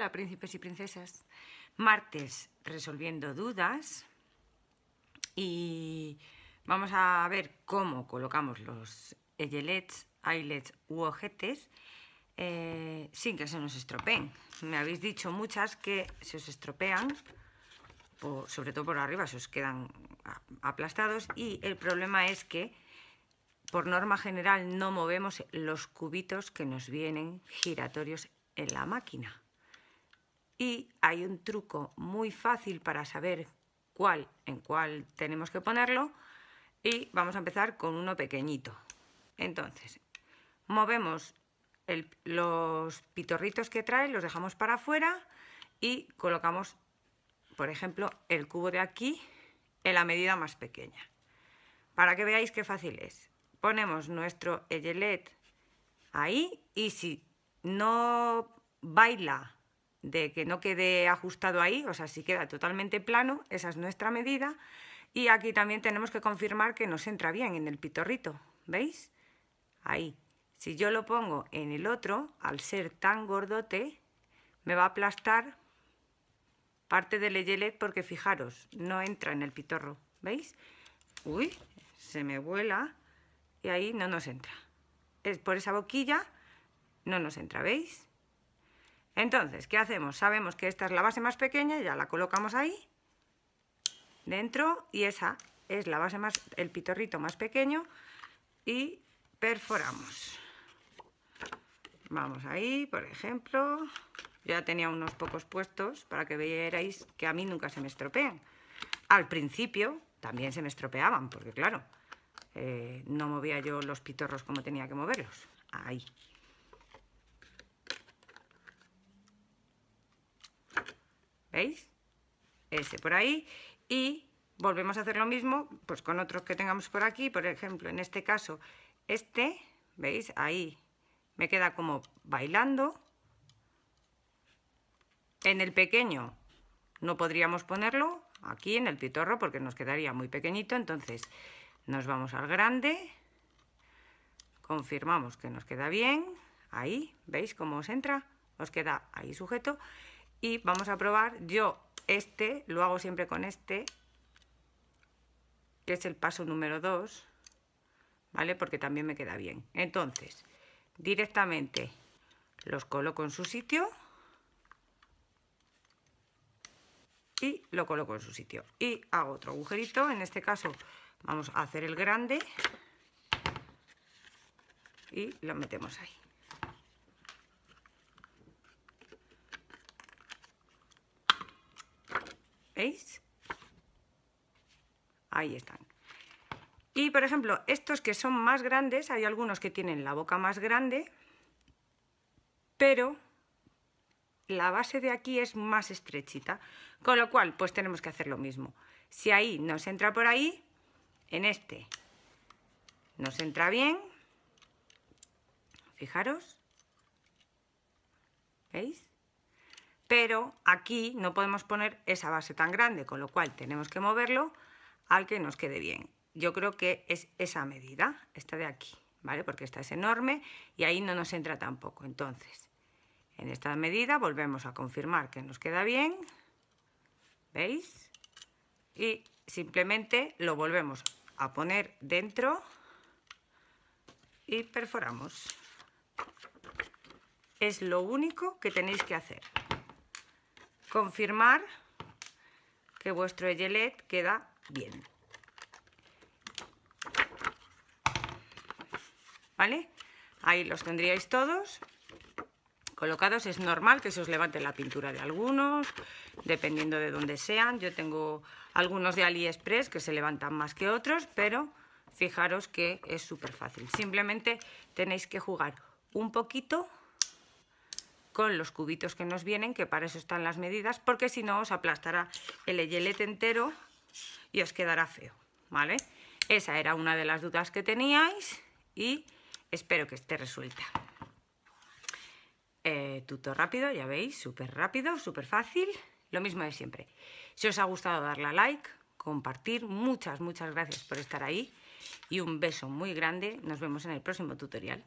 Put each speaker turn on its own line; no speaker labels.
Hola príncipes y princesas. Martes resolviendo dudas y vamos a ver cómo colocamos los eyelets, eyelets u ojetes eh, sin que se nos estropeen. Me habéis dicho muchas que se os estropean, sobre todo por arriba, se os quedan aplastados y el problema es que por norma general no movemos los cubitos que nos vienen giratorios en la máquina. Y hay un truco muy fácil para saber cuál en cuál tenemos que ponerlo. Y vamos a empezar con uno pequeñito. Entonces, movemos los pitorritos que trae, los dejamos para afuera y colocamos, por ejemplo, el cubo de aquí en la medida más pequeña. Para que veáis qué fácil es. Ponemos nuestro eyelet ahí y si no baila de que no quede ajustado ahí, o sea, si queda totalmente plano, esa es nuestra medida. Y aquí también tenemos que confirmar que nos entra bien en el pitorrito, ¿veis? Ahí. Si yo lo pongo en el otro, al ser tan gordote, me va a aplastar parte del eyelet porque fijaros, no entra en el pitorro, ¿veis? Uy, se me vuela y ahí no nos entra. Es por esa boquilla no nos entra, ¿veis? Entonces, ¿qué hacemos? Sabemos que esta es la base más pequeña, ya la colocamos ahí, dentro, y esa es la base más, el pitorrito más pequeño, y perforamos. Vamos ahí, por ejemplo, ya tenía unos pocos puestos para que vierais que a mí nunca se me estropean. Al principio también se me estropeaban, porque claro, eh, no movía yo los pitorros como tenía que moverlos. Ahí. ¿Veis? Ese por ahí. Y volvemos a hacer lo mismo pues con otros que tengamos por aquí. Por ejemplo, en este caso, este, ¿veis? Ahí me queda como bailando. En el pequeño no podríamos ponerlo aquí en el pitorro porque nos quedaría muy pequeñito. Entonces nos vamos al grande. Confirmamos que nos queda bien. Ahí, ¿veis cómo os entra? Os queda ahí sujeto y vamos a probar, yo este lo hago siempre con este, que es el paso número 2, ¿vale? Porque también me queda bien. Entonces, directamente los coloco en su sitio y lo coloco en su sitio. Y hago otro agujerito, en este caso vamos a hacer el grande y lo metemos ahí. ¿Veis? Ahí están. Y, por ejemplo, estos que son más grandes, hay algunos que tienen la boca más grande, pero la base de aquí es más estrechita, con lo cual, pues tenemos que hacer lo mismo. Si ahí nos entra por ahí, en este nos entra bien, fijaros, ¿veis? Pero aquí no podemos poner esa base tan grande, con lo cual tenemos que moverlo al que nos quede bien. Yo creo que es esa medida, esta de aquí, ¿vale? Porque esta es enorme y ahí no nos entra tampoco. Entonces, en esta medida volvemos a confirmar que nos queda bien, ¿veis? Y simplemente lo volvemos a poner dentro y perforamos. Es lo único que tenéis que hacer confirmar que vuestro eyelet queda bien. ¿Vale? Ahí los tendríais todos colocados. Es normal que se os levante la pintura de algunos, dependiendo de dónde sean. Yo tengo algunos de AliExpress que se levantan más que otros, pero fijaros que es súper fácil. Simplemente tenéis que jugar un poquito con los cubitos que nos vienen, que para eso están las medidas, porque si no os aplastará el eyelete entero y os quedará feo, ¿vale? Esa era una de las dudas que teníais y espero que esté resuelta. Eh, tuto rápido, ya veis, súper rápido, súper fácil, lo mismo de siempre. Si os ha gustado darle a like, compartir, muchas, muchas gracias por estar ahí y un beso muy grande, nos vemos en el próximo tutorial.